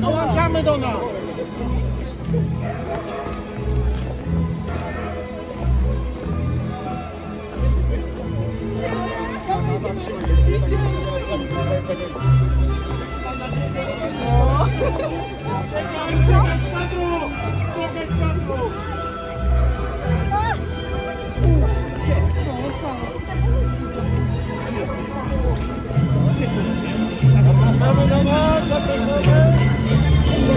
Dołączamy do nas. Zapraszamy do nas,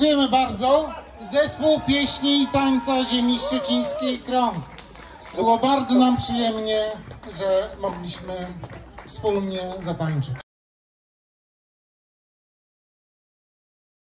Dziękujemy bardzo. Zespół pieśni i tańca ziemi szczecińskiej Krąg. Było bardzo nam przyjemnie, że mogliśmy wspólnie zatańczyć.